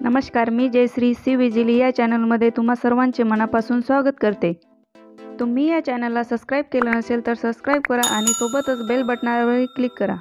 नमस्कार मी जयश्री सी विजिली या चॅनलमध्ये तुम्हा सर्वांचे मनापासून स्वागत करते. तुम्ही या चॅनलला सबस्क्राईब केलं नसेल तर सबस्क्राईब करा आणि सोबतच बेल बटणावरही क्लिक करा.